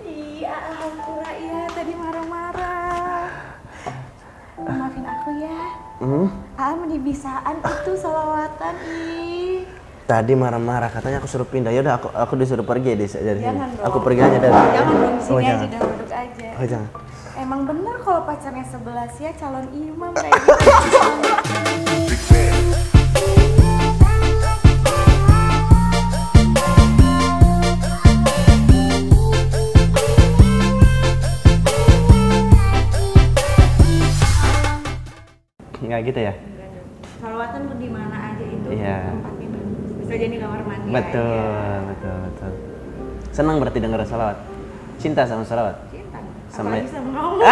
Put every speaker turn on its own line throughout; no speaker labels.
Iya, Alhamdulillah ya tadi marah-marah. Maafin aku ya.
Hmm?
Ah, menibisaan itu salawatan ih.
Tadi marah-marah katanya aku suruh pindah. Yaudah aku aku disuruh pergi deh dari sini.
Jangan dong.
Aku pergi aja dari.
Jangan dong di sini
Oh,
aja
jangan.
duduk aja.
Oh jangan.
Emang bener kalau pacarnya sebelas ya calon imam kayak gitu.
Nggak gitu ya?
Salawatan tuh di mana aja itu
Iya.
tempatnya bagus. Bisa jadi kamar mandi
Betul,
aja.
betul, betul. Senang berarti dengar salawat. Cinta sama salawat.
Cinta.
Sama-
Apalagi sama kamu.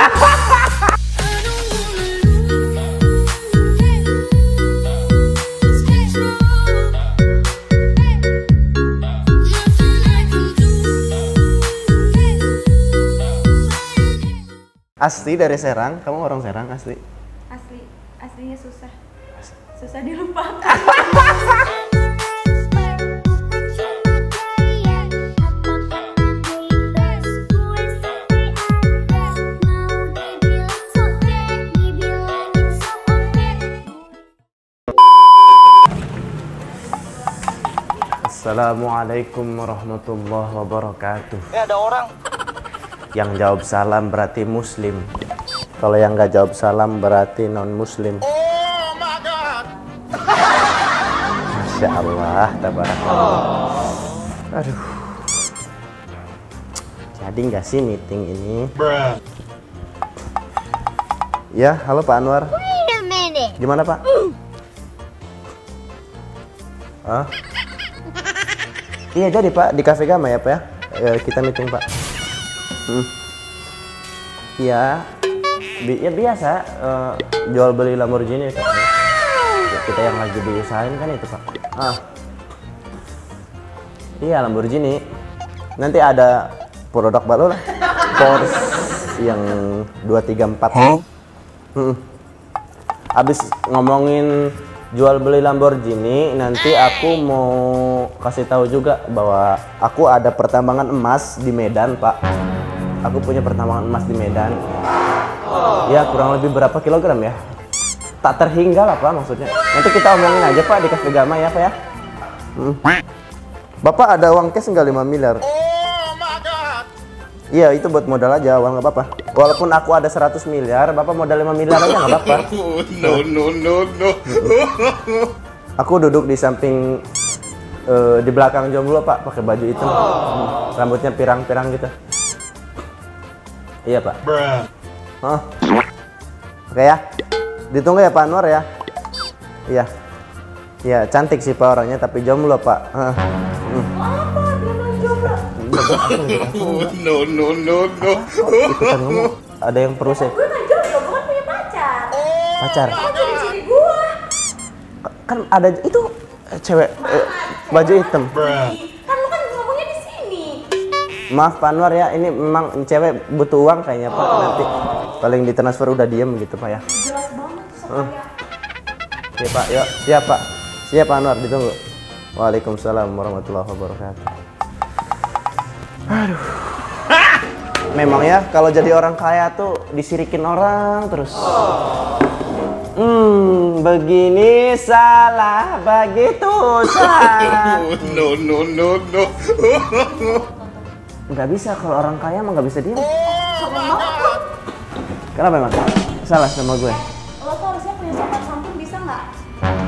Asli dari Serang, kamu orang Serang. Asli,
aslinya susah. Susah dilupakan.
Assalamualaikum warahmatullahi wabarakatuh.
Eh ada orang.
Yang jawab salam berarti muslim. Kalau yang nggak jawab salam berarti non muslim.
Oh my god.
Masya Allah, tabarakallah. Aduh. Jadi nggak sih meeting ini?
Bruh.
Ya, halo Pak Anwar.
Wait a minute.
Gimana Pak? Hah? Iya jadi Pak di Cafe Gama ya Pak ya. Eh, kita meeting Pak. Hmm. Bi- ya biasa eh, jual beli Lamborghini Pak. Ya, kita yang lagi diusahain kan itu Pak. Ah. Iya Lamborghini. Nanti ada produk baru lah. Porsche yang 234. Hmm. Abis ngomongin jual beli Lamborghini, nanti aku mau kasih tahu juga bahwa aku ada pertambangan emas di Medan, Pak. Aku punya pertambangan emas di Medan. Ya kurang lebih berapa kilogram ya? Tak terhingga lah, Pak maksudnya. Nanti kita omongin aja, Pak, di Cafe Gama ya, Pak ya. Hmm. Bapak ada uang cash nggak 5 miliar?
Oh my god.
Iya, itu buat modal aja, awal nggak apa-apa. Walaupun aku ada 100 miliar, Bapak modal 5 miliar aja nggak apa-apa.
Oh, no no no no.
Aku duduk di samping eh, di belakang jomblo pak, pakai baju hitam, Hmm, rambutnya pirang-pirang gitu. Iya pak.
Bruh.
Hah? Oke ya, ditunggu ya Pak Anwar ya. Iya. Iya cantik sih pak orangnya, tapi jomblo pak. Hah.
Apa dia mau jomblo?
Oh, no no no no.
Ada yang perlu saya
Gue jomblo, gue kan punya pacar.
pacar. Kan ada itu eh, cewek eh, baju hitam.
Bruh.
Maaf Pak Anwar ya, ini memang cewek butuh uang kayaknya Pak. Nanti paling ditransfer udah diem gitu Pak ya.
Jelas banget tuh sama
Iya Pak, yuk siap Pak. Siap Pak Anwar, ditunggu. Waalaikumsalam warahmatullahi wabarakatuh. Aduh. Memang ya, kalau jadi orang kaya tuh disirikin orang terus. Hmm, begini salah, begitu salah.
Oh, no no no no.
Nggak bisa kalau orang kaya emang nggak bisa
banget lu.
Kenapa emang? Salah sama gue.
Lo tuh harusnya punya sopan santun bisa nggak?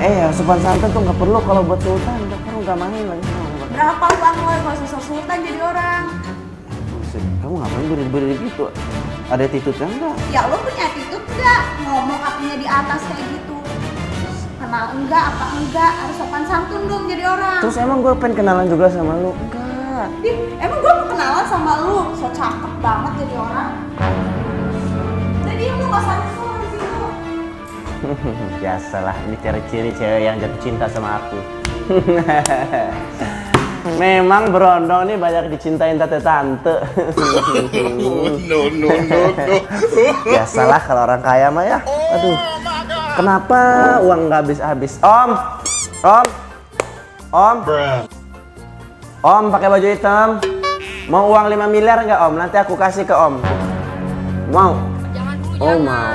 Eh ya, sopan santun tuh nggak perlu kalau buat sultan. Udah kan nggak main lagi.
Berapa lu Anwar kalau susah sultan jadi orang?
Buset, Kamu ngapain berdiri-berdiri gitu? Ada attitude-nya enggak?
Ya lo punya attitude nggak? Ngomong apinya di atas kayak gitu. Kenal enggak apa enggak harus sopan santun dong jadi orang.
Terus emang gue pengen kenalan juga sama lu?
Ih, emang gue mau kenalan sama lu? So cakep banget jadi orang. Jadi lu gak santun di situ.
Biasalah, ini ciri-ciri cewek yang jatuh cinta sama aku. Memang berondong nih banyak dicintain tante-tante.
Oh, no no no no.
Biasalah kalau orang kaya mah ya. Aduh. Kenapa uang nggak habis-habis? Om, Om, Om,
Bruh.
Om pakai baju hitam. Mau uang 5 miliar nggak om? Nanti aku kasih ke om. Mau?
Jangan dulu,
Oh,
jangan.
mau.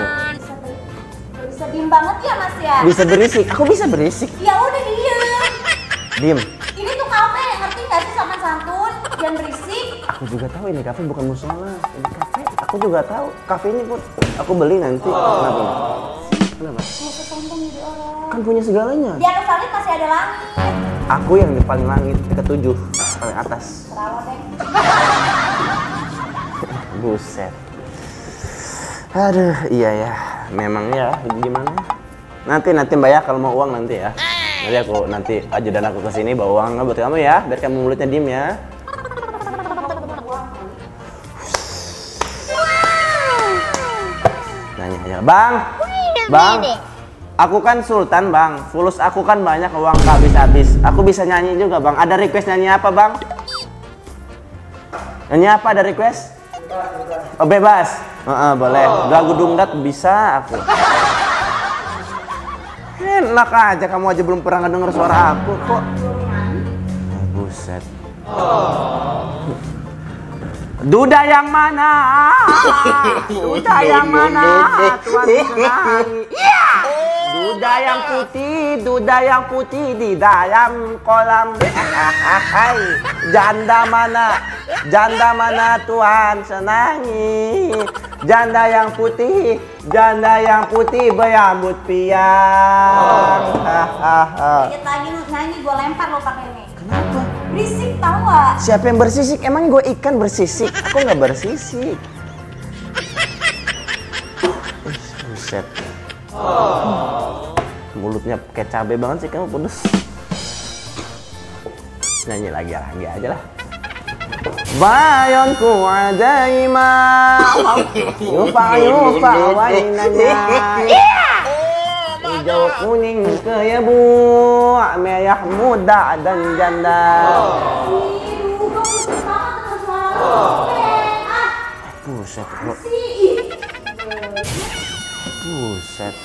Bisa, diem banget ya mas ya?
Bisa berisik. Aku bisa berisik.
Ya udah diem.
Diem.
Ini tuh kafe, ngerti gak sih sama santun? Jangan berisik.
Aku juga tahu ini kafe bukan musola. Ini kafe. Aku juga tahu. Kafe ini pun aku beli nanti. Kenapa? Kenapa?
Mau sesantun jadi orang.
Kan punya segalanya.
Di atas langit masih ada langit.
Aku yang di paling langit, ketujuh, paling atas. Buset. Aduh, iya ya. Memang ya, gimana? Nanti nanti Mbak ya kalau mau uang nanti ya. Nanti aku nanti ajudan aku ke sini bawa uang buat kamu ya, biar kamu mulutnya diem ya. Nanya aja, Bang. Bang. Aku kan sultan, Bang. Fulus aku kan banyak uang habis-habis. Aku bisa nyanyi juga, Bang. Ada request nyanyi apa, Bang? Nyanyi apa ada request? Oh, bebas. Heeh, boleh. Lagu dungdat bisa aku. Enak aja kamu aja belum pernah denger suara aku kok. Ah, buset. Duda yang mana? Duda yang mana? Tuan senangi. Duda yang putih, duda yang putih di dalam kolam. Hai, janda mana? Janda mana Tuhan senangi? Janda yang putih, janda yang putih berambut piang. Hahaha.
Lagi lu nyanyi, gue lempar lo pakai ini.
Kenapa?
Berisik tau gak?
Siapa yang bersisik? Emang gue ikan bersisik? Aku nggak bersisik. Ih, Buset. Mulutnya kayak cabai banget sih kamu pedes. Nyanyi lagi lagi aja lah. Bayonku adaima Yupa yupa wainanya Hijau kuning keyabu Merah muda dan janda.
Ih,
Buset.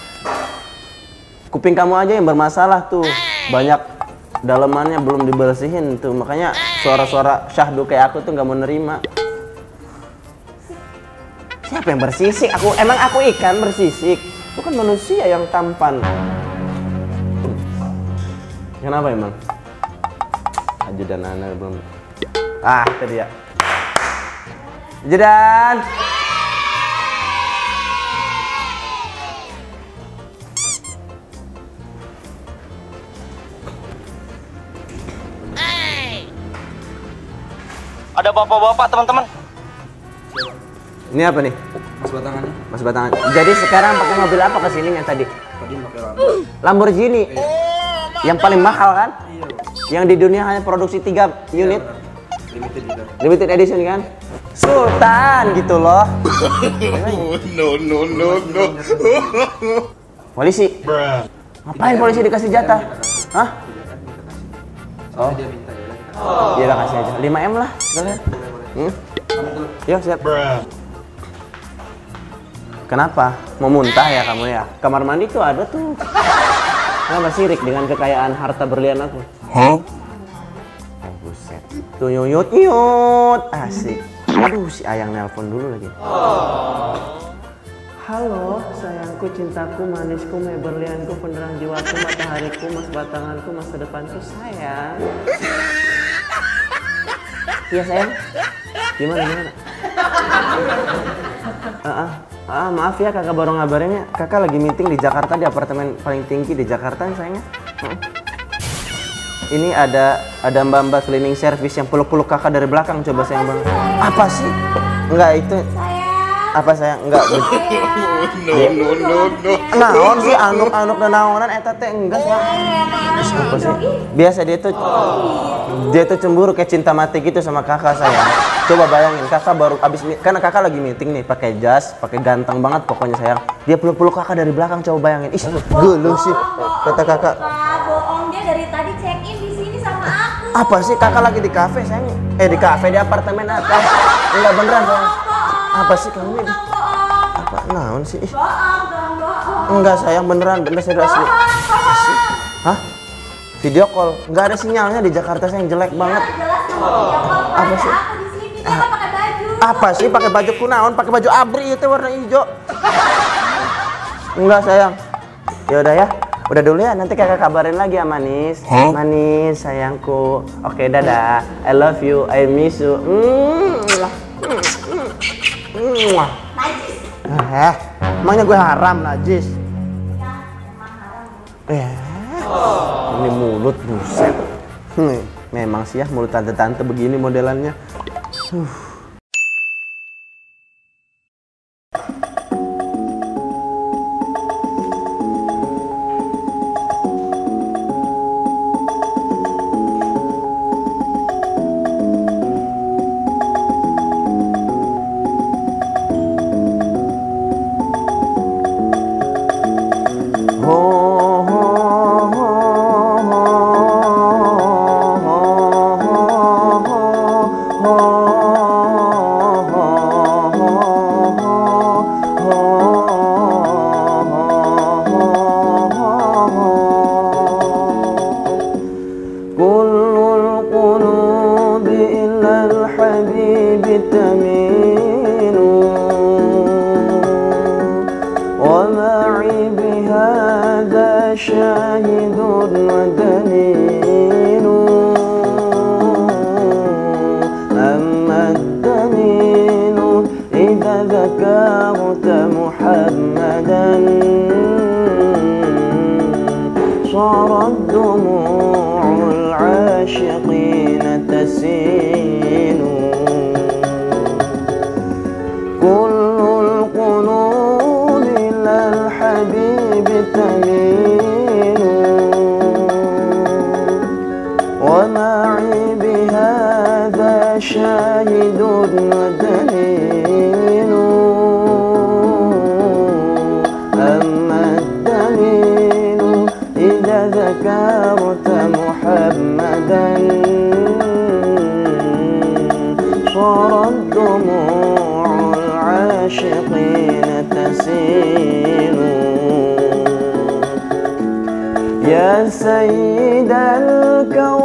Kuping kamu aja yang bermasalah tuh. Banyak dalemannya belum dibersihin tuh. Makanya suara-suara syahdu kayak aku tuh nggak mau nerima. Siapa yang bersisik? Aku emang aku ikan bersisik. Bukan manusia yang tampan. Kenapa emang? Ajudan anak belum. Ah, itu dia. Ajudan.
Bapak-bapak teman-teman.
Ini apa nih?
Mas batangannya
Mas Batangan. Jadi sekarang pakai mobil apa ke sininya tadi?
tadi pakai.
Lamborghini. Yang paling mahal kan? Yang di dunia hanya produksi 3 unit.
Limited juga.
Limited edition kan? Sultan gitu loh.
no, no, no, no.
Polisi. Ngapain polisi dikasih jatah? Hah? Oh,
Ya. udah, kita
iya lah kasih aja. 5M lah sekalian. Hmm? Yuk siap. Kenapa? Mau muntah ya kamu ya? Kamar mandi tuh ada tuh. Kenapa sirik dengan kekayaan harta berlian aku?
Huh?
Oh buset. Tuh yuyut yuyut. Asik. Aduh si Ayang nelpon dulu lagi. Halo sayangku, cintaku, manisku, mei berlianku, penerang jiwaku, matahariku, mas batanganku, masa depanku sayang. Iya sayang. Gimana gimana? Ah, ah, ah, maaf ya kakak baru ngabarinnya. Kakak lagi meeting di Jakarta di apartemen paling tinggi di Jakarta sayangnya. Heeh. Ini ada ada mbak-mbak cleaning service yang peluk-peluk kakak dari belakang coba sayang bang. Apa sih? Enggak itu. Apa sayang enggak.
No, no, no, no.
Naon sih anuk-anuk dan naonan eta teh enggak sih. Apa sih? Biasa dia tuh dia tuh cemburu kayak cinta mati gitu sama kakak sayang. Coba bayangin kakak baru abis karena kakak lagi meeting nih pakai jas, pakai ganteng banget pokoknya sayang. Dia peluk-peluk kakak dari belakang coba bayangin. Ih, geluh sih kata kakak.
Kak, bohong dia dari tadi check in di sini sama aku.
Apa sih kakak lagi di kafe sayang? Eh di kafe di apartemen atas. Enggak beneran sayang. Apa sih kamu ini? Apa naon sih? Enggak sayang beneran bener.
Bohong, bohong.
Hah? Video call? Nggak ada sinyalnya di Jakarta sayang jelek banget. Apa sih?
baju.
Apa sih pakai baju kunaon? Pakai baju abri itu warna hijau. Enggak sayang. Ya udah ya. Udah dulu ya, nanti kakak kabarin lagi ya Manis. Manis, sayangku. Oke, dadah. I love you, I miss you. Mwah. Mwah.
Najis.
Eh, emangnya gue haram najis? Eh, ini mulut buset. Hmm, memang sih ya mulut tante-tante begini modelannya. Ho, محمدا صارت دموع العاشقين تسيل. يا سيد الكونين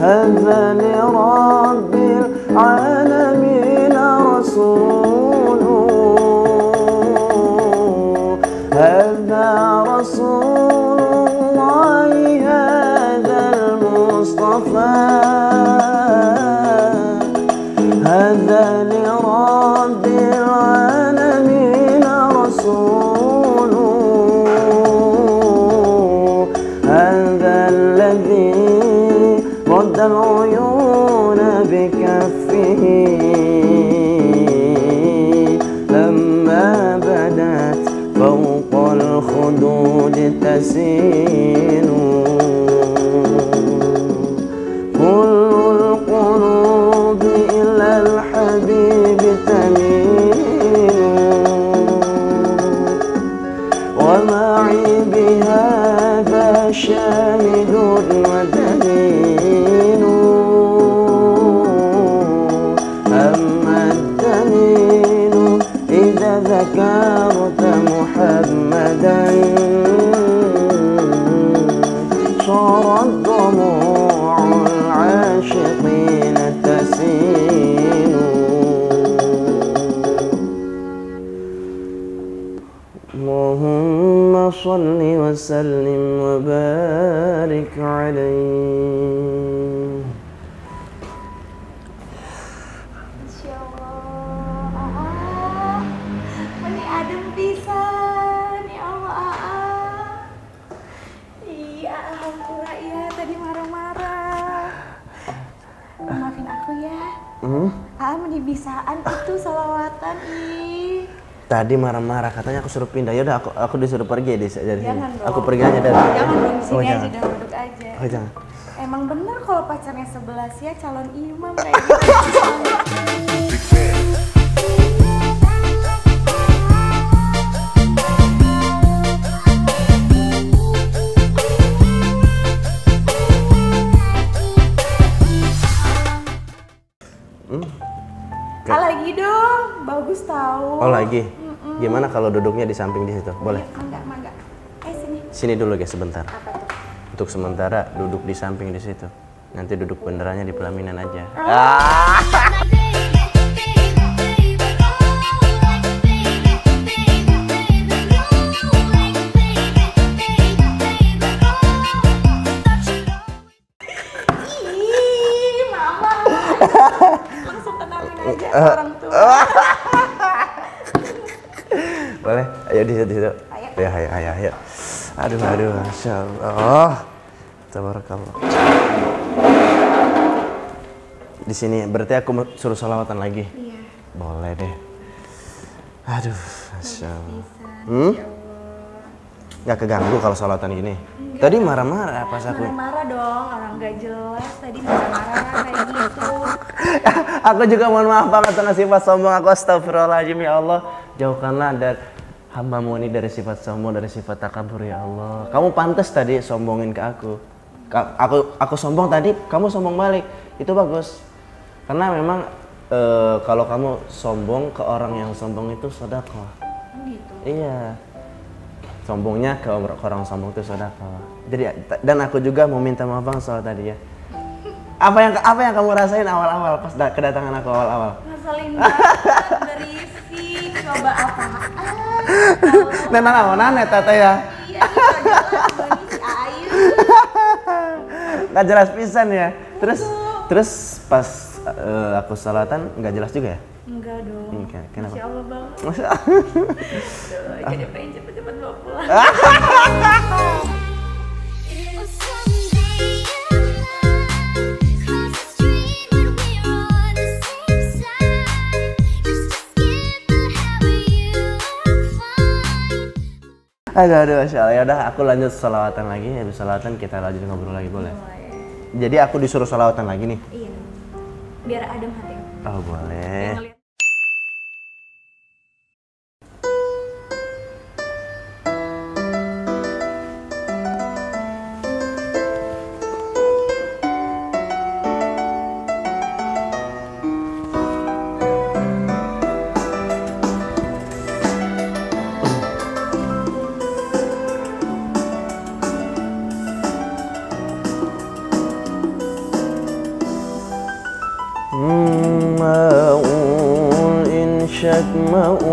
هذا
see Tadi marah-marah
katanya aku suruh pindah. Ya udah aku aku disuruh pergi dari, dari sini.
Jangan dong.
Aku pergi aja dari
Jangan dong, di sini
Oh,
aja,
jangan.
udah duduk aja.
Oh, jangan.
Emang bener kalau pacarnya sebelas ya calon imam kayak gitu.
Oh lagi. Gimana kalau duduknya di samping di situ? Boleh.
Mangga, mangga. Eh sini.
Sini dulu guys sebentar.
Apa tuh?
Untuk sementara duduk di samping di situ. Nanti duduk benerannya di pelaminan aja.
Ih, mama. Langsung tenangin aja
Eh.
orang tua.
Boleh? Ayo di situ, di situ.
Ayo.
Ya, ayo. Aduh, aduh, masya Allah. Tabarakallah. Di sini berarti aku suruh salawatan lagi.
Iya.
Boleh deh. Aduh, masya Allah. Hmm? Gak keganggu kalau salawatan gini. Tadi marah-marah pas aku.
Marah-marah dong, orang gak jelas tadi marah-marah kayak gitu.
aku juga mohon maaf banget dengan sifat sombong aku astagfirullahaladzim ya Allah jauhkanlah dari hambamu ini dari sifat sombong dari sifat takabur ya Allah. Kamu pantas tadi sombongin ke aku. Ka- aku aku sombong tadi kamu sombong balik. Itu bagus. Karena memang eh, kalau kamu sombong ke orang yang sombong itu sedekah.
Gitu.
iya. Sombongnya ke, or- ke orang sombong itu sedekah. Jadi dan aku juga mau minta maaf bang soal tadi ya. Apa yang apa yang kamu rasain awal-awal pas da- kedatangan aku awal-awal?
Ngeselin banget, coba apa?
Nah, nah, nah, nah, tata ya.
Iya, ini gak jelas,
pisan ya. Terus, terus pas eh, aku salatan nggak jelas juga ya?
Enggak dong.
Hmm, ken- kenapa?
Masya Allah banget.
Masa?
Aduh, jadi pengen cepet-cepet bawa pulang.
Aduh, aduh, masya Allah. Ya udah, aku lanjut salawatan lagi. Habis salawatan kita lanjut ngobrol lagi boleh? Jadi aku disuruh salawatan lagi nih.
Iya. Biar adem hati.
Oh boleh. Oh.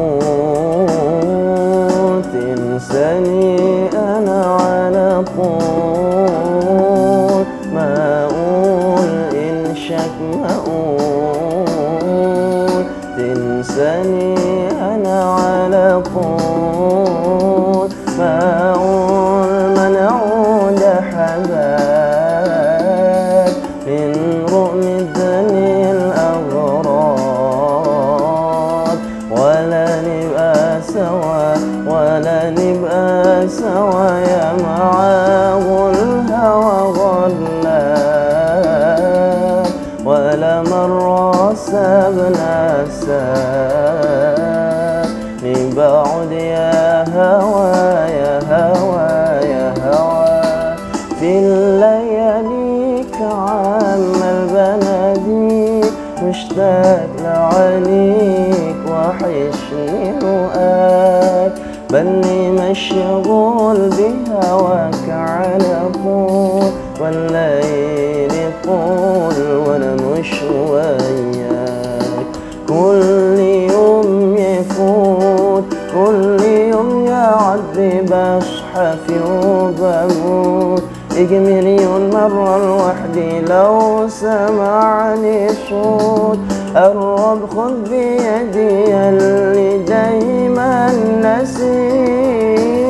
مشتاق لعينيك وحشني رؤاك بلي مشغول بهواك على طول. والليل طول وأنا مش وياك. كل يوم يفوت كل يوم يعدي بصحى في وبموت. مليون مرة لوحدي لو سمعني صوت قرب خد بيدي اللي دايما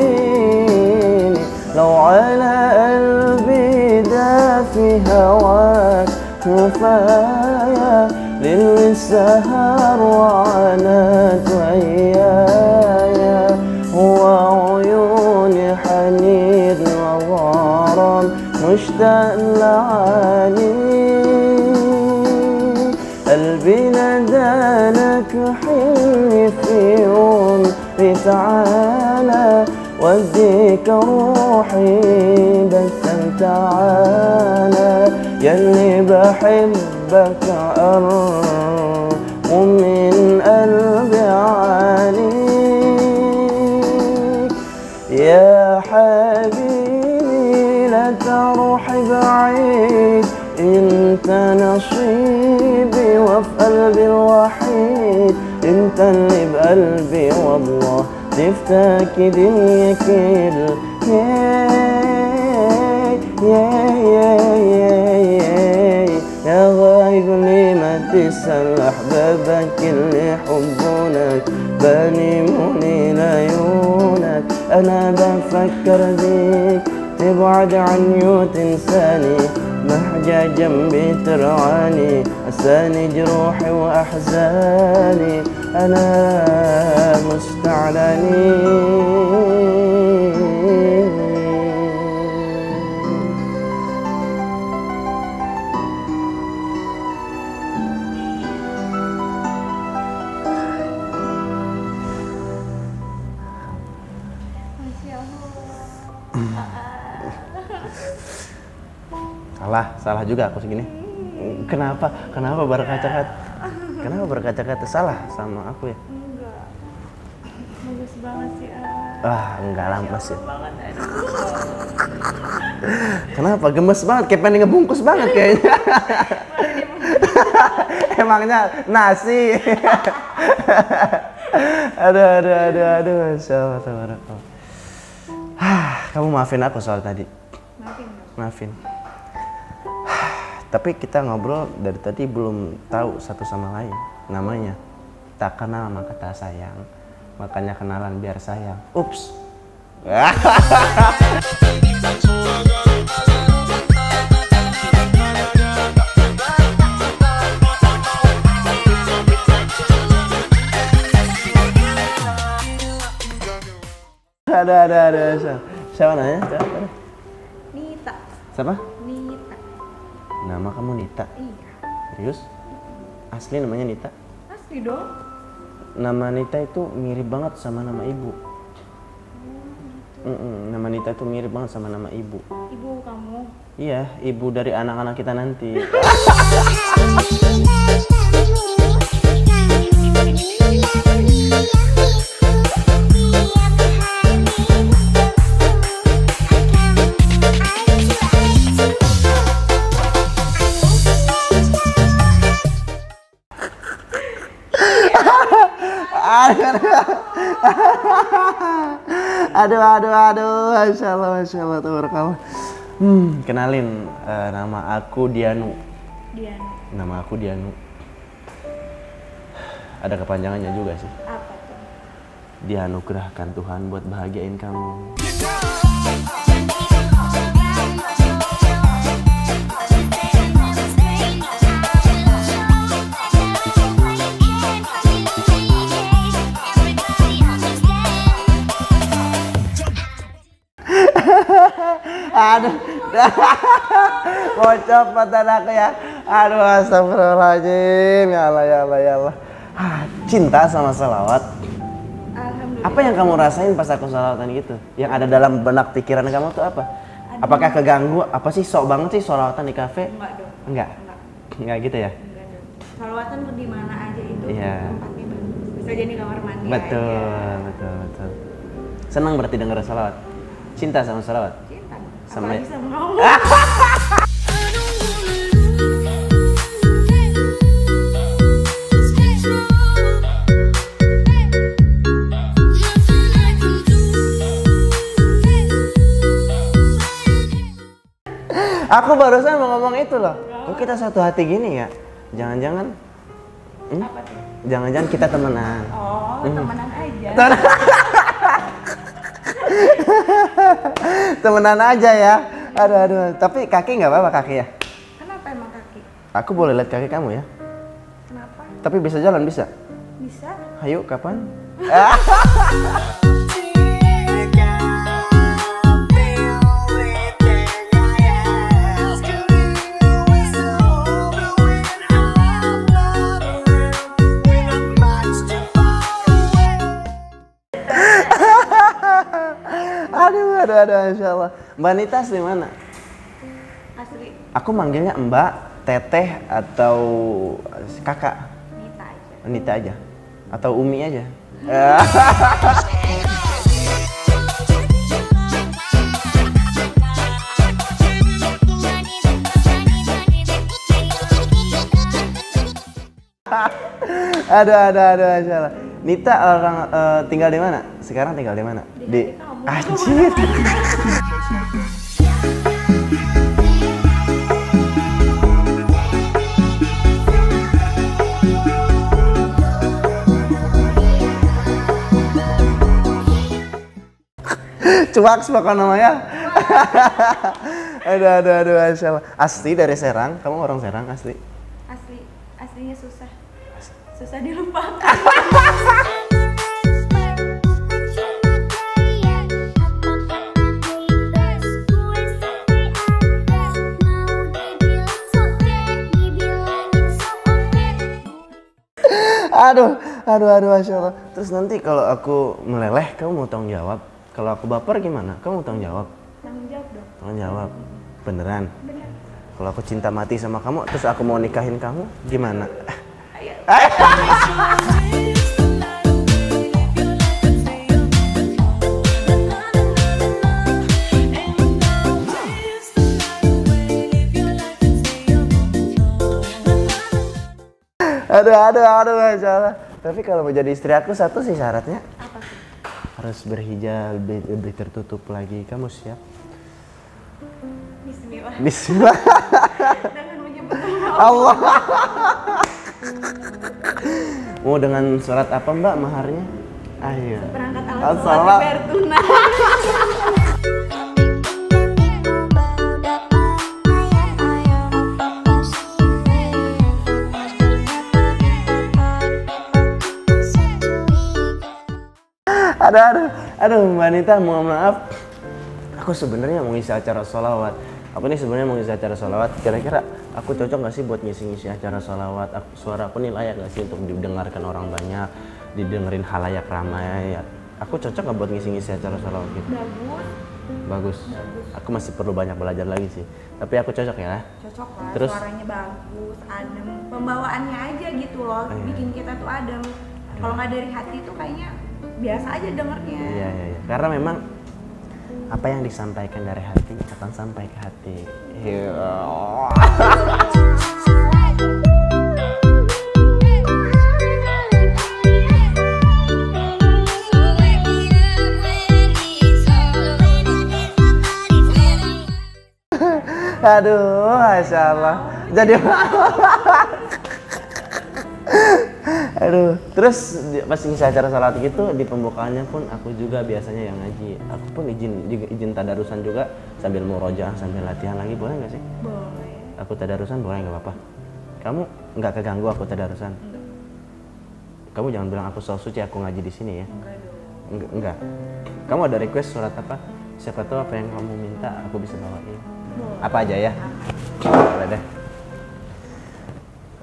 نسيني لو على قلبي ده في هواك كفاية للسهر وعنات ويايا مشتاق لعليك قلبي ندالك حلمي في يوم تعالى وديك روحي بس انت تعالى يلي بحبك أرض انت نصيبي وفي قلبي الوحيد انت اللي بقلبي والله تفتك دنيا كل يا غايب ليه ما تسأل أحبابك اللي يحبونك بانموني لعيونك أنا بفكر بيك تبعد عني وتنساني. محجة جنبي ترعاني أساني جروحي وأحزاني أنا مستعلني. Salah, salah juga aku segini. Kenapa? Kenapa berkaca-kaca? Kenapa berkaca-kaca salah sama aku ya?
Enggak. Bagus banget sih, ah.
Ah, enggak lah mas ya. Kenapa? Gemes banget, kayak pengen ngebungkus banget kayaknya. Emangnya nasi. aduh, aduh, aduh, aduh, Masya Allah, tabarakallah. Ah, Kamu maafin aku soal tadi.
Maafin.
Maafin. Tapi kita ngobrol dari tadi belum tahu satu sama lain namanya. Tak kenal maka tak sayang. Makanya kenalan biar sayang. Ups. ada ada ada. Siapa, namanya? Siapa?
Nita.
Siapa? Nama kamu Nita.
Iya.
Serius? Asli namanya Nita?
Asli dong.
Nama Nita itu mirip banget sama nama ibu. Mm-mm, nama Nita itu mirip banget sama nama ibu.
Ibu kamu.
Iya, ibu dari anak-anak kita nanti. aduh, aduh, aduh, masya Allah, masya Allah, tabarakallah. Hmm, kenalin eh, nama aku Dianu.
Dian.
Nama aku Dianu. Ada kepanjangannya juga sih.
Apa tuh?
Dianugerahkan Tuhan buat bahagiain kamu. Aduh. Bocok mata aku ya. Aduh astagfirullahaladzim. Ya Allah ya Allah ya Allah. Ah, Cinta sama salawat.
Alhamdulillah.
Apa yang kamu rasain pas aku salawatan gitu? Yang ada dalam benak pikiran kamu tuh apa? Apakah keganggu? Apa sih sok banget sih salawatan di kafe?
Enggak dong.
Enggak.
Enggak.
Enggak gitu ya?
Enggak dong. Salawatan tuh di mana aja itu
Iya.
tempatnya bagus. Bisa jadi kamar mandi
Betul,
aja.
betul, betul. Senang berarti dengar salawat. Cinta sama salawat.
Cinta.
Sama-
Apalagi sama kamu.
Aku barusan mau ngomong itu loh. Kok kita satu hati gini ya? Jangan-jangan, hmm? Jangan-jangan kita temenan.
Oh, temenan aja.
temenan aja ya. Aduh, aduh. Tapi kaki nggak apa-apa kaki ya.
Kenapa emang kaki?
Aku boleh lihat kaki kamu ya.
Kenapa?
Tapi bisa jalan bisa.
Bisa?
Ayo kapan? aduh, aduh, insya Allah. Mbak Nita asli mana?
Asli
Aku manggilnya Mbak, Teteh, atau kakak.
Nita aja.
Nita aja. Atau Umi aja. aduh, aduh, aduh, insya Allah. Nita orang eh, tinggal di mana? Sekarang tinggal di mana? Di Anjir. Cuak makan namanya. aduh, aduh, aduh, Allah. Asli dari Serang, kamu orang Serang asli.
Asli aslinya susah. Susah dilupakan.
Aduh, aduh, aduh, masya Allah. Terus nanti kalau aku meleleh, kamu mau tanggung jawab. Kalau aku baper gimana? Kamu mau tanggung jawab.
Tanggung jawab dong.
Tanggung jawab. Beneran.
Bener.
Kalau aku cinta mati sama kamu, terus aku mau nikahin kamu, gimana? Aduh, aduh, aduh, masya Allah. Tapi kalau mau jadi istri aku satu sih syaratnya
Apa sih?
harus berhijab lebih, lebih tertutup lagi. Kamu siap?
Bismillah.
Bismillah.
Dengan menyebut nama
Allah. Mau dengan surat apa Mbak maharnya? Ayo.
perangkat alat sholat tunai.
Aduh, aduh, aduh, Mbak mohon maaf. Aku sebenarnya mau ngisi acara sholawat. Aku ini sebenarnya mau ngisi acara sholawat. Kira-kira aku cocok nggak sih buat ngisi-ngisi acara sholawat? Aku, suara aku nih layak nggak sih untuk didengarkan orang banyak, didengerin halayak ramai? Aku cocok nggak buat ngisi-ngisi acara sholawat gitu?
Bagus.
Bagus. Aku masih perlu banyak belajar lagi sih. Tapi aku cocok ya.
Cocok lah.
Terus?
Suaranya bagus, adem. Pembawaannya aja gitu loh.
Iya.
Bikin kita tuh adem. Kalau nggak dari hati tuh kayaknya biasa aja dengernya.
Iya, iya, iya. Karena memang apa yang disampaikan dari hati akan sampai ke hati. Iya. Aduh, masya Allah. Jadi Aduh, terus pas ngisi acara salat gitu di pembukaannya pun aku juga biasanya yang ngaji. Aku pun izin juga izin tadarusan juga sambil murojaah sambil latihan lagi boleh nggak sih?
Boleh.
Aku tadarusan boleh nggak apa-apa. Kamu nggak keganggu aku tadarusan? Kamu jangan bilang aku so suci aku ngaji di sini ya.
Enggak dong.
Enggak. Kamu ada request surat apa? Siapa tahu apa yang kamu minta aku bisa bawain. Apa aja ya? Boleh deh.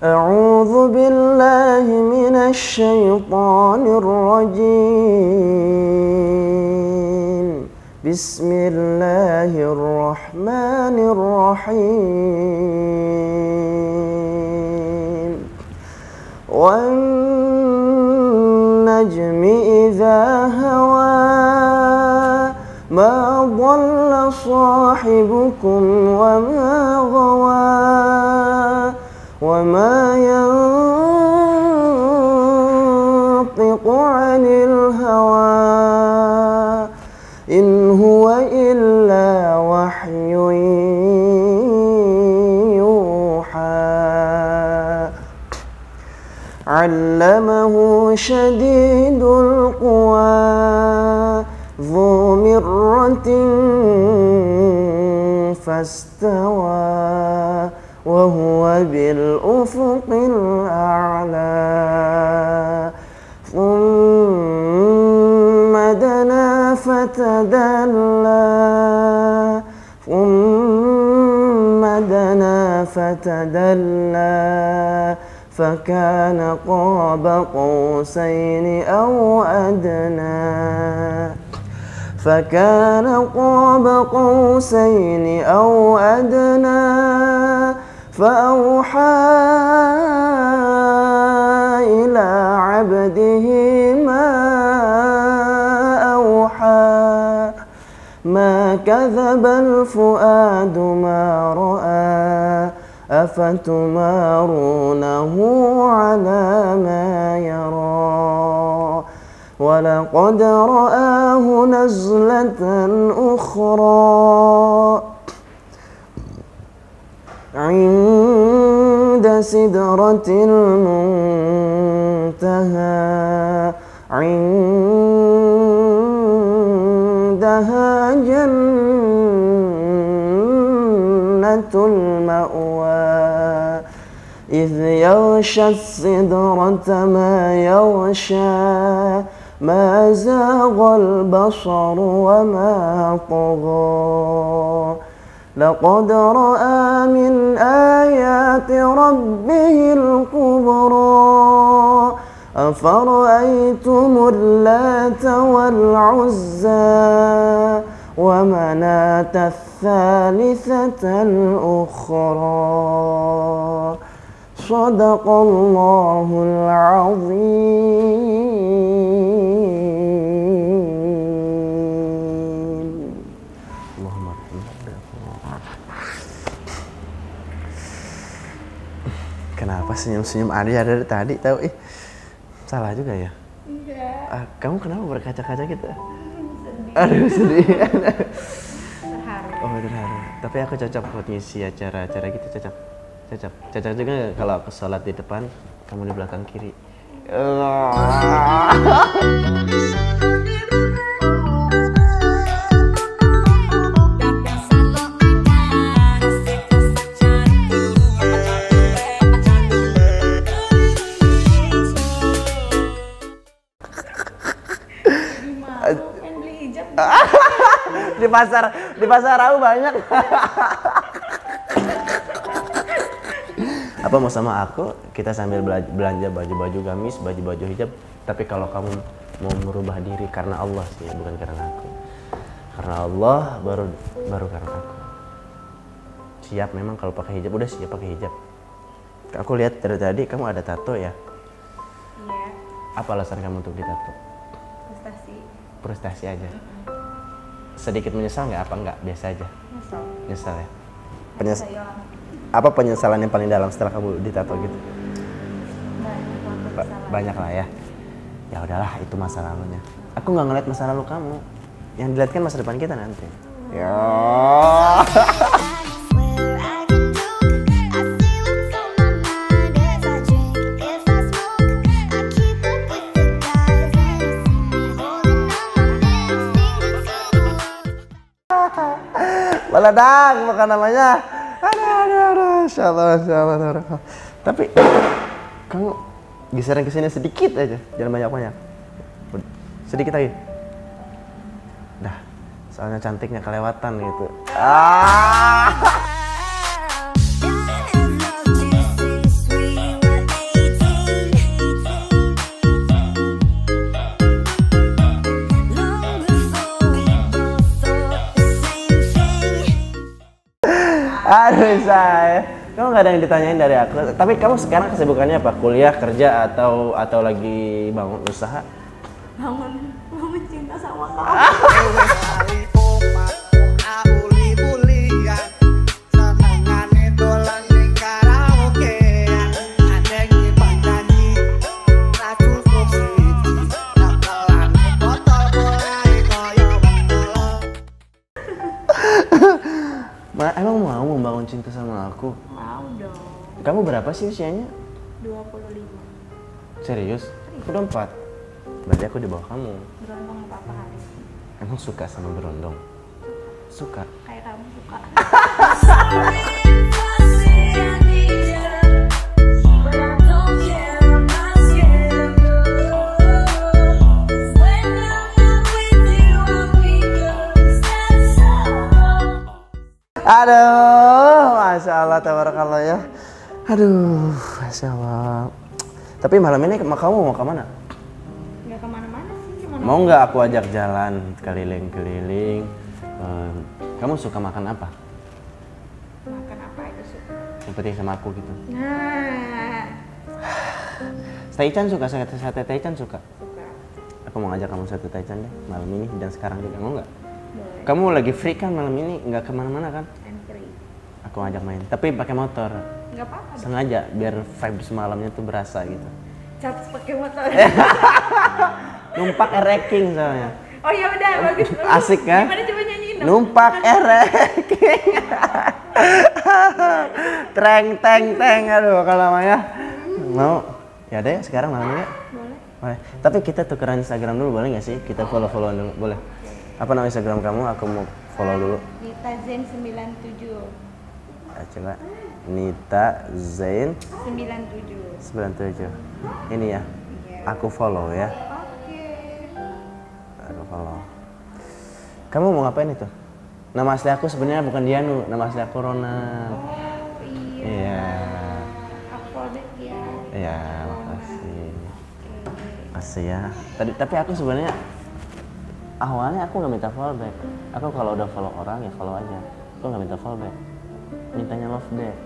أعوذ بالله من الشيطان الرجيم. بسم الله الرحمن الرحيم. والنجم إذا هوى ما ضل صاحبكم وما غوى. وما ينطق عن الهوى إن هو إلا وحي يوحى. علمه شديد القوى ذو مرة فاستوى. وهو بالأفق الأعلى. ثم دنا فتدلى. ثم دنا فتدلى. فكان قاب قوسين أو أدنى. فكان قاب قوسين أو أدنى. فأوحى إلى عبده ما أوحى. ما كذب الفؤاد ما رأى. أفتمارونه على ما يرى. ولقد رآه نزلة أخرى. عند سدرة المنتهى عندها جنة المأوى. إذ يغشى السدرة ما يغشى ما زاغ البصر وما طغى. لقد رأى من آيات ربه الكبرى. أفرأيتم اللات والعزى ومناة الثالثة الأخرى. صدق الله العظيم. Kenapa senyum-senyum ada dari tadi tahu ih salah juga ya?
Enggak.
Ah, kamu kenapa berkaca-kaca gitu? Aduh sedih.
Terharu.
oh terharu. Tapi aku cocok buat ngisi acara-acara gitu cocok. Cocok. Cocok juga kalau aku sholat di depan, kamu di belakang kiri.
Pengen
di pasar di pasar Rawa banyak. Apa mau sama aku? Kita sambil bela- belanja baju-baju gamis, baju-baju hijab. Tapi kalau kamu mau merubah diri karena Allah sih, bukan karena aku. Karena Allah baru baru karena aku. Siap memang kalau pakai hijab udah siap pakai hijab. Aku lihat dari tadi kamu ada tato ya.
Iya.
Apa alasan kamu untuk ditato?
Prestasi.
Frustasi aja. Sedikit menyesal nggak apa nggak? Biasa aja.
Nyesel.
Nyesal ya. Penyes apa penyesalan yang paling dalam setelah kamu ditato gitu?
Banyak
Ba- banyak lah ya. Ya udahlah itu masa lalunya. Aku nggak ngeliat masa lalu kamu. Yang dilihat kan masa depan kita nanti. Ya. Meledak bukan namanya. Aduh, aduh, aduh. Insya Allah, insya Allah. insya Allah. Tapi kamu geseran ke sini sedikit aja, jangan banyak-banyak. Sedikit lagi. Dah, soalnya cantiknya kelewatan gitu ah saya kamu nggak ada yang ditanyain dari aku? Tapi kamu sekarang kesibukannya apa? Kuliah kerja atau atau lagi bangun usaha?
Bangun bangun cinta sama kamu
Ma, emang mau membangun cinta sama aku?
Mau dong.
Kamu berapa sih usianya?
25
serius aku udah empat berarti aku di bawah kamu.
Berondong apa apa hari
emang suka sama berondong suka.
Kayak kamu suka
Aduh, masya Allah, tabarakallah ya. Aduh, masya Allah. Tapi malam ini kamu mau ke mana?
nggak ke mana-mana sih cuma
Mau nggak aku ajak jalan keliling-keliling? Kamu suka makan apa?
makan apa aja suka
Yang penting sama aku gitu.
nah
Taichan suka, sate, sate Taichan suka.
suka
Aku mau ngajak kamu sate Taichan deh malam ini dan sekarang juga mau nggak? Kamu lagi free kan malam ini? Nggak ke
mana-mana kan?
Aku ngajak main, tapi pakai motor.
nggak apa-apa
Sengaja biar vibes malamnya tuh berasa gitu.
charge pakai motor
Numpak ereking soalnya.
oh ya udah bagus bagus.
Asik kan?
gimana coba nyanyiin dong
Numpak ereking. Treng teng teng aduh kalau namanya. Mau? Ya deh sekarang malam ini.
boleh
Boleh. Tapi kita tukeran Instagram dulu boleh nggak sih? Kita follow follow dulu boleh. Apa nama Instagram kamu? Aku mau follow dulu.
Nita Zen 97
Ah, coba. Nita Zain
97
97. Ini ya.
Iya.
Aku follow ya. Aku follow. Kamu mau ngapain itu? Nama asli aku sebenarnya bukan Dianu, nama asli aku Ronald.
oh iya
Iya.
aku fallback ya
Iya, makasih. Makasih ya. Tadi tapi aku sebenarnya awalnya aku nggak minta follow back. Aku kalau udah follow orang ya follow aja. Aku nggak minta follow back. Mintanya love back.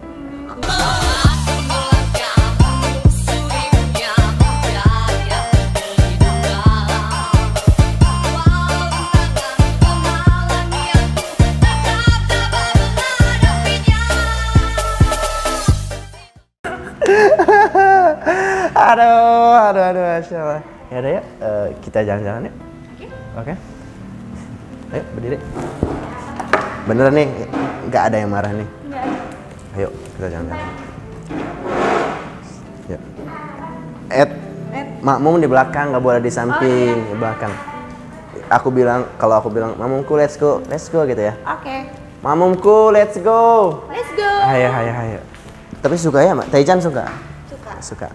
aduh, aduh, aduh, masya Allah. Ya udah ya, eh, kita jalan-jalan yuk. Oke. Ayo berdiri. Beneran nih, nggak ada yang marah nih. Ayo kita jalan-jalan. Yuk. Ed,
Ed.
makmum di belakang, nggak boleh di samping, di belakang. Aku bilang, kalau aku bilang, mamumku let's go, let's go gitu ya.
Oke,
Mamumku let's go.
let's go.
Ayo, ayo, ayo. Tapi suka ya, Mak? Taichan suka?
Suka.
Suka.